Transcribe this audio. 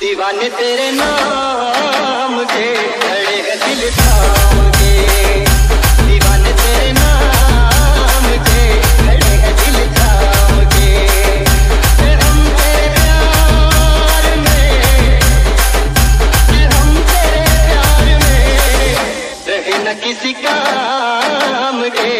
दीवाने तेरे नाम के, खड़े दिल थाम के दीवाने तेरे नाम के, खड़े दिल के हम तेरे प्यार में हम तेरे प्यार में, रहे न किसी काम के।